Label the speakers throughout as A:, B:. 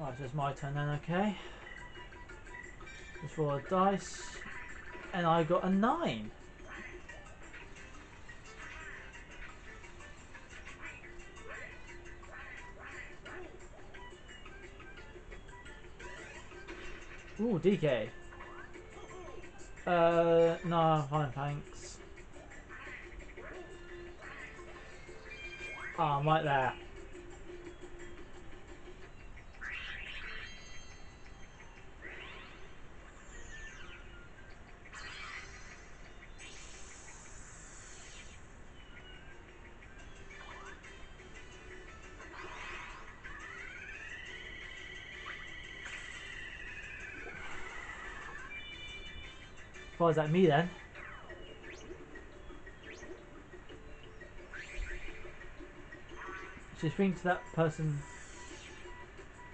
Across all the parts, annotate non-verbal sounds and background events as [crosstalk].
A: Right, so it's my turn then, okay. Just roll a dice. And I got a 9. Ooh, DK. Uh, no, fine, thanks. Ah, I'm right there. Is that me then? She's speaking to that person.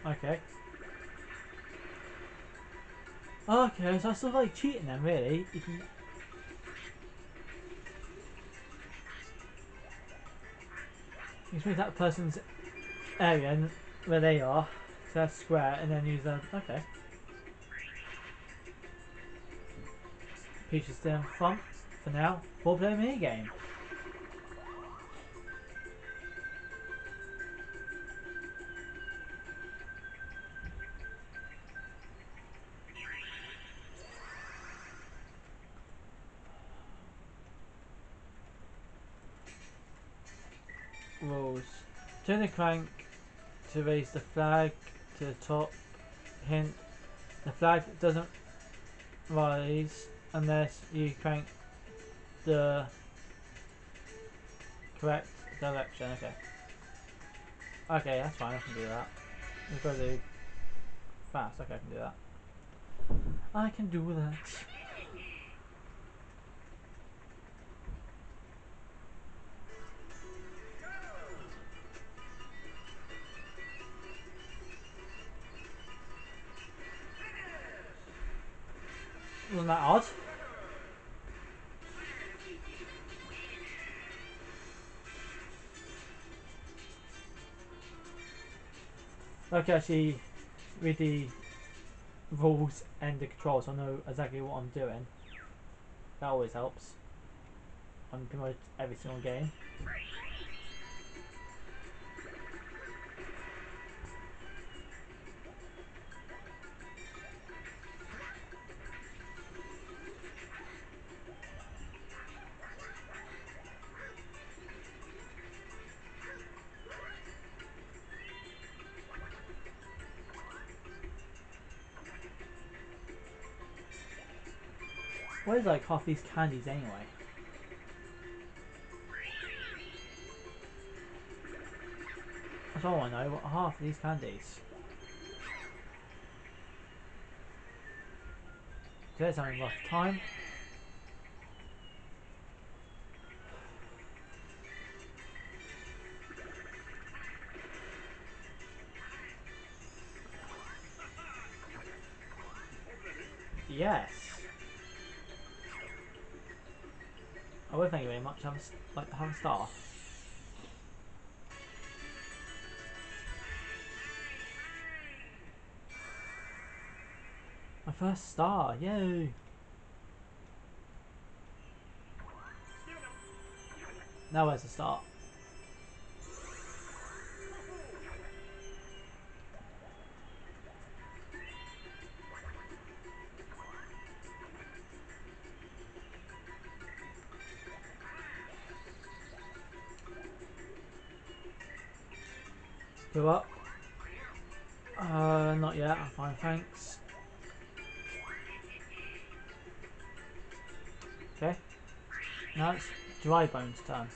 A: Okay. Okay, so I still like cheating then, really. You can... You to that person's area where they are, so that's square, and then use that. Okay. Peach is in front for now. Four player mini game. Rules. Turn the crank to raise the flag to the top. Hint. The flag doesn't rise unless you crank the correct direction. Okay. Okay, that's fine. I can do that. We've got to do fast. Okay, I can do that. I can do that. Wasn't that odd? Okay, actually read the rules and the controls I know exactly what I'm doing. That always helps. On pretty much every single game. What is like half these candies anyway? That's all I know. What half these candies? There's a rough time. Oh, well, thank you very much. Have like, have a star. My first star, yay! Now where's the start? Up. Uh, not yet. I'm fine, thanks. Okay. Now it's Dry Bones' turn.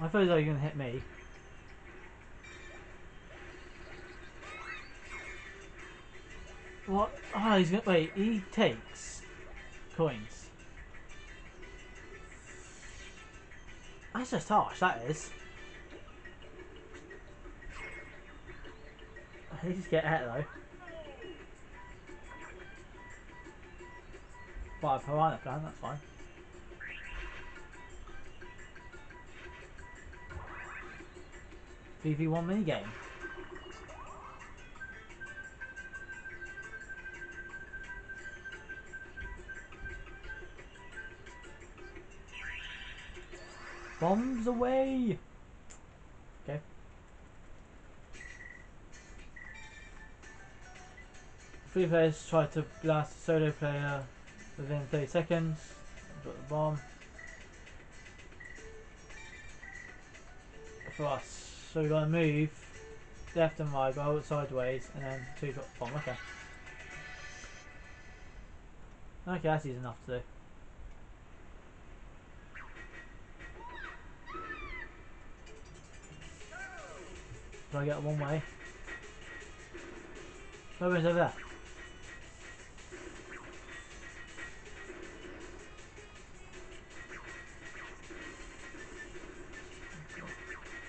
A: I thought they were going to hit me. What? Oh, he's gonna wait. He takes coins. That's just harsh. That is. [laughs] He just get hit though. By a Piranha Plant. That's fine. VV1 minigame. Bombs away! Okay. Three players try to blast a solo player within 30 seconds. Drop the bomb. For us. So we gotta move left and right, go sideways, and then two drop the bomb. Okay. Okay, that's easy enough to do. Do I get one way? Nobody's over there.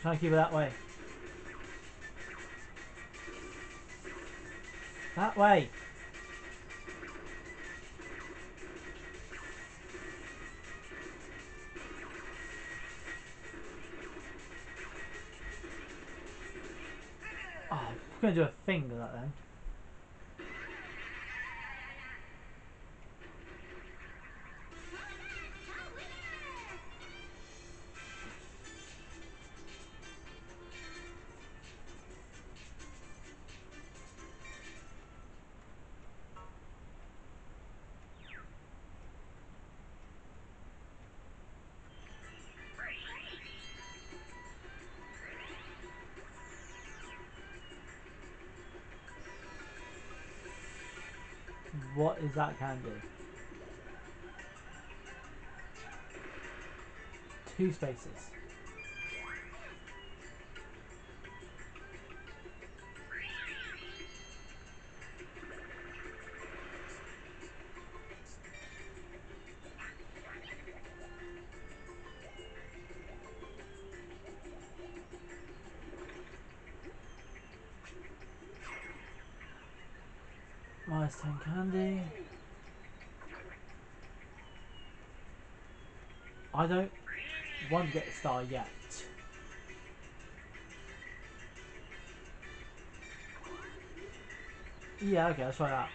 A: Try and keep it that way. That way. I'm gonna do a thing with that then. What is that candy? Two spaces. Minus 10 candy. I don't want to get a star yet. Yeah, okay, let's try that.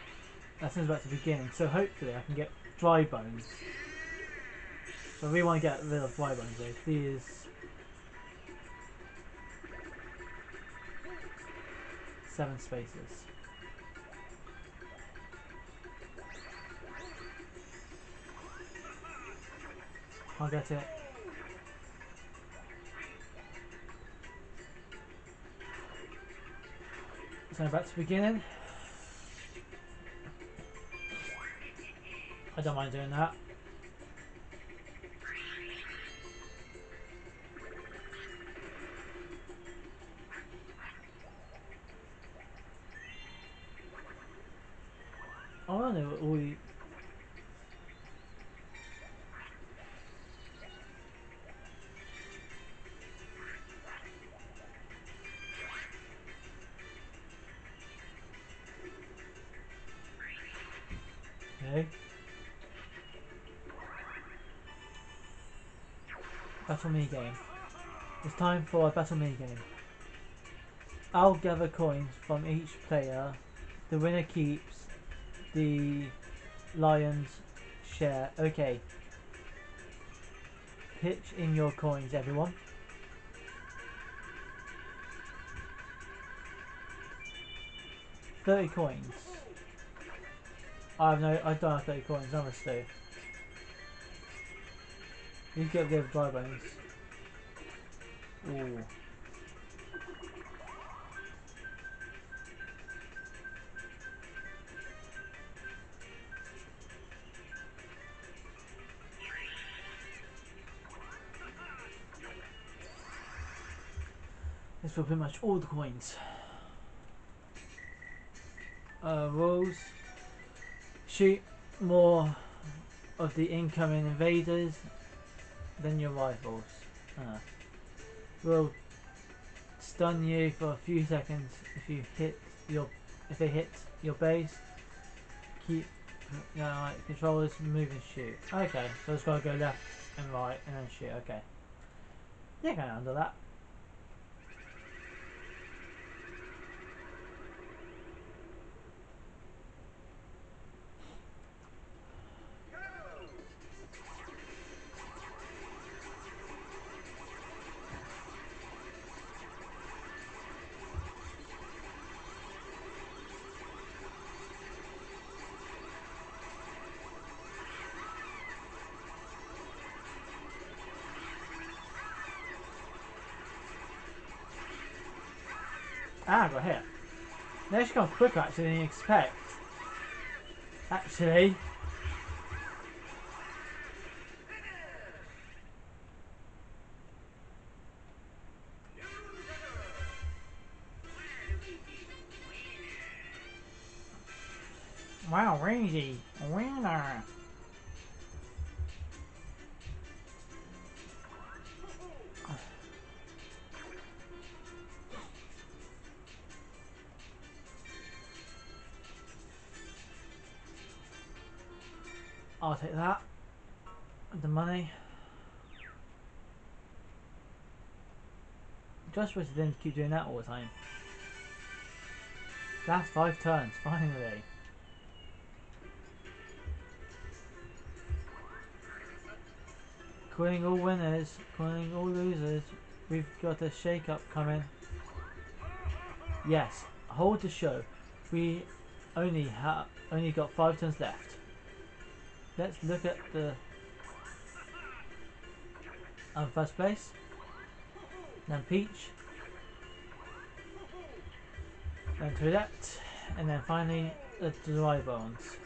A: That seems about to begin, so hopefully I can get dry bones. So we want to get rid of dry bones though. These seven spaces. I'll get it. So back to beginning. I don't mind doing that. Battle mini game. It's time for a battle mini game. I'll gather coins from each player. The winner keeps the lion's share. Okay. Pitch in your coins, everyone. Thirty coins. I have no. I don't have thirty coins. I'm a stew. You get the dry bones. Ooh. Will pretty much all the coins. Uh, rolls. Shoot more of the incoming invaders than your rifles. Uh, will stun you for a few seconds if you hit your if they hit your base. Keep Yeah, like controllers move and shoot. Okay, so it's gotta go left and right and then shoot. Okay. Yeah, can handle that. Ah, I got hit. They actually gone quicker actually than you expect. Actually. Wow, Rangy, winner. Take that. The money. Just wish I didn't keep doing that all the time. Last five turns, [laughs] finally. Calling all winners, calling all losers. We've got a shake up coming. Yes, hold the show. We only have only got five turns left. Let's look at the um, first place. Then Peach. Then Toadette. And then finally the Dry Bones.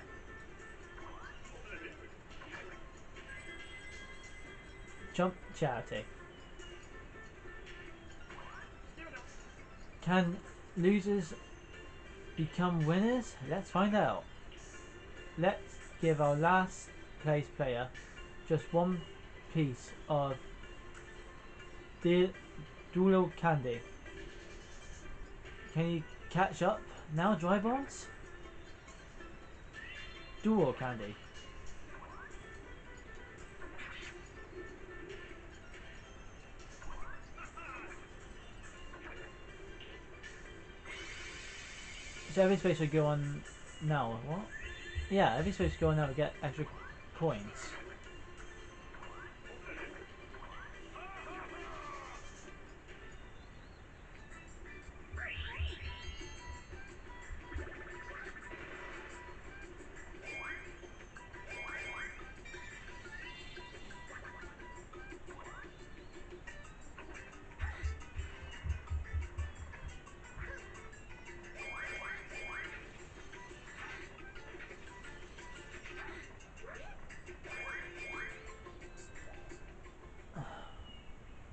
A: Chump Charity. Can losers become winners? Let's find out. Let's give our last place player just one piece of the Dual candy. Can you catch up now, Dry Bones? Dual candy. So every space should go on now, what? Yeah, every space should go on now to get extra coins.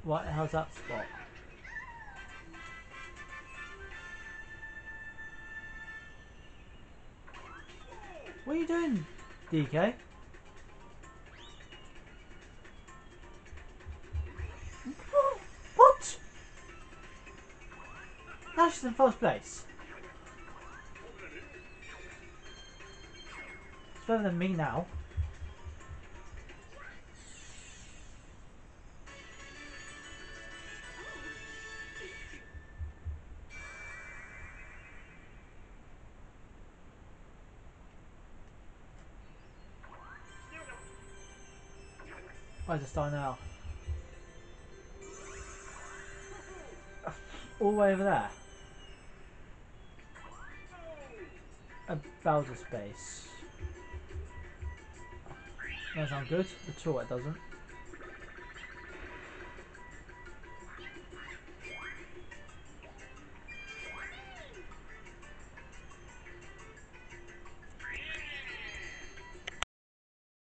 A: What? How's that spot? What are you doing, DK? What? That's just in first place. It's better than me now. Star now? All the way over there. A Bowser space. Doesn't sound good at all, it doesn't.